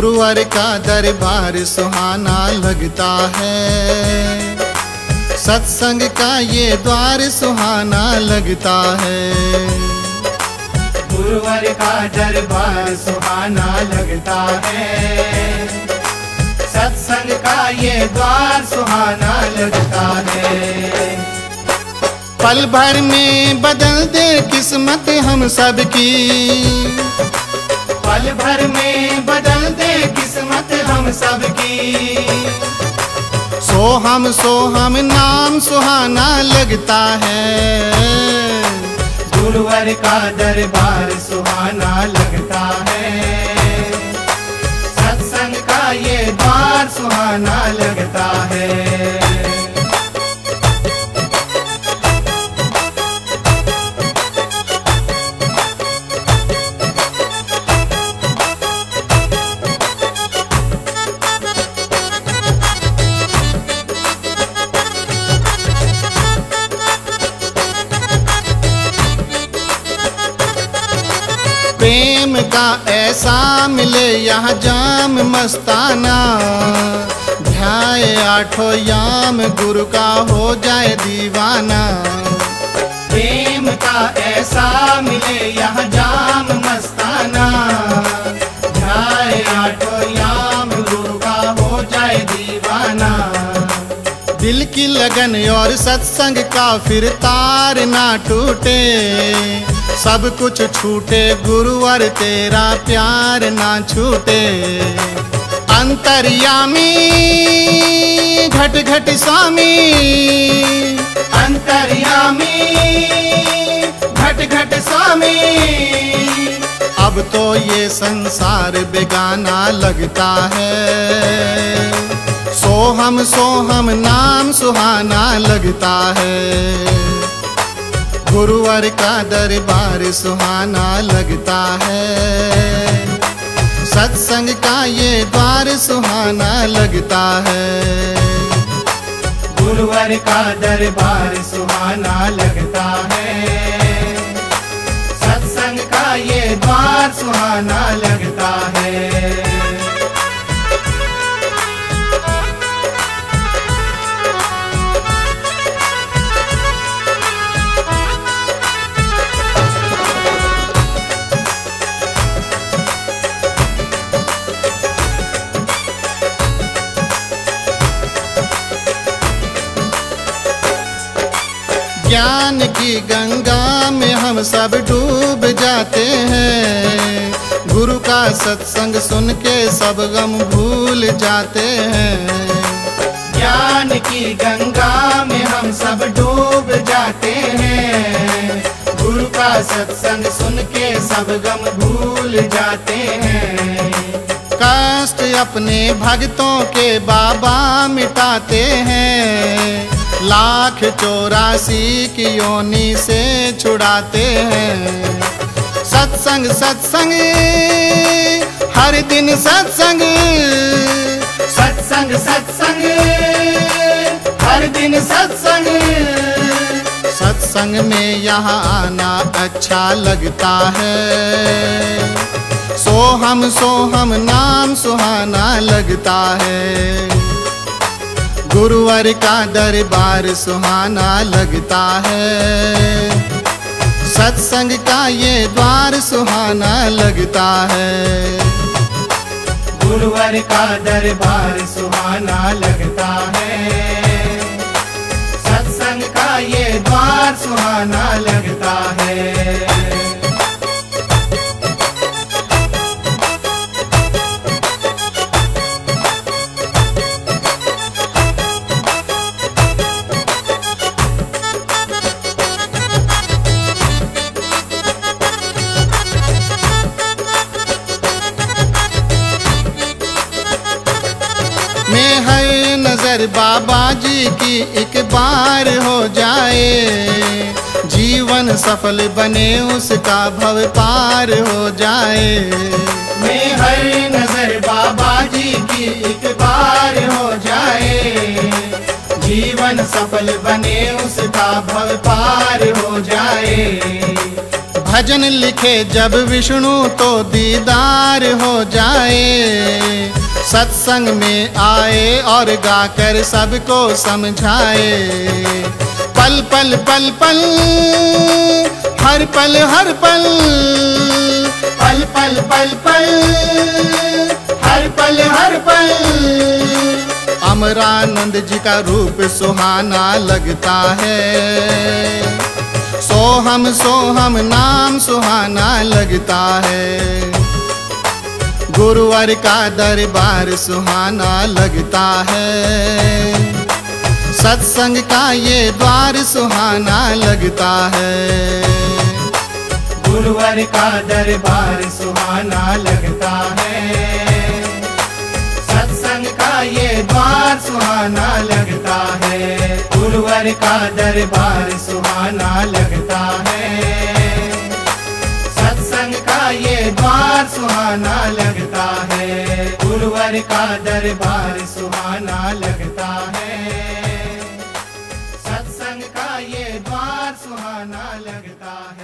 गुरुवर का दरबार सुहाना लगता है। सत्संग का ये द्वार सुहाना लगता है। गुरुवर का दरबार सुहाना लगता है। सत्संग का ये द्वार सुहाना लगता है। पल भर में बदल दे किस्मत हम सबकी। पल भर में बदल हम सबकी। सोहम सोहम नाम सुहाना लगता है। गुरुवर का दरबार सुहाना लगता है। सत्संग का ये द्वार सुहाना लगता है। का ऐसा मिले यहाँ जाम मस्ताना। ध्याय आठो याम गुरु का हो जाए दीवाना। प्रेम का ऐसा मिले यहाँ जाम मस्ताना। ध्याय आठो याम गुरु का हो जाए दीवाना। दिल की लगन और सत्संग का फिर तार ना टूटे। सब कुछ छूटे, गुरुवर तेरा प्यार ना छूटे। अंतर्यामी घट घट स्वामी। अंतर्यामी घट घट स्वामी। अब तो ये संसार बेगाना लगता है। सोहम सोहम, नाम सुहाना लगता है। गुरुवर का दरबार सुहाना लगता है। सत्संग का ये द्वार सुहाना लगता है। गुरुवर का दरबार सुहाना लगता है। सत्संग का ये द्वार सुहाना लगता है। ज्ञान की गंगा में हम सब डूब जाते हैं। गुरु का सत्संग सुन के सब गम भूल जाते हैं। ज्ञान की गंगा में हम सब डूब जाते हैं। गुरु का सत्संग सुन के सब गम भूल जाते हैं। कष्ट अपने भक्तों के बाबा मिटाते हैं। लाख चौरासी की योनी से छुड़ाते हैं। सत्संग सत्संग, हर दिन सत्संग। सत्संग सत्संग, हर दिन सत्संग। सत्संग में यहाँ आना अच्छा लगता है। सोहम सोहम, नाम सुहाना लगता है। गुरुवर का दरबार सुहाना लगता है। सत्संग का ये द्वार सुहाना लगता है। गुरुवर का दरबार सुहाना लगता है। सत्संग का ये द्वार सुहाना लगता है। नज़र बाबा जी की एक बार हो जाए, जीवन सफल बने उसका भव पार हो जाए। में हर नज़र बाबा जी की एक बार हो जाए, जीवन सफल बने उसका भव पार हो जाए। भजन लिखे जब विष्णु तो दीदार हो जाए सत्संग में आए और गाकर सबको समझाए। पल पल पल पल, हर पल हर पल पल पल पल पल, हर पल हर पल। अमरानंद जी का रूप सुहाना लगता है। सोहम सोहम, नाम सुहाना लगता है। गुरुवर का दरबार सुहाना लगता है। सत्संग का ये द्वार सुहाना लगता है। गुरुवर का दरबार सुहाना लगता है। सत्संग का ये द्वार सुहाना लगता है। गुरुवर का दरबार सुहाना लगता है। ये द्वार सुहाना लगता है। गुरुवर का दरबार सुहाना लगता है। सत्संग का ये द्वार सुहाना लगता है।